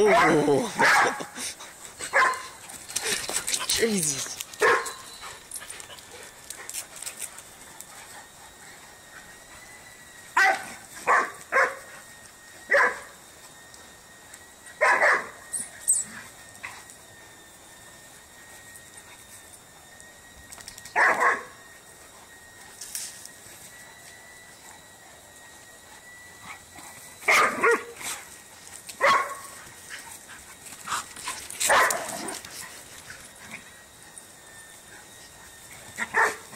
Ooh. Jesus. Ha ha!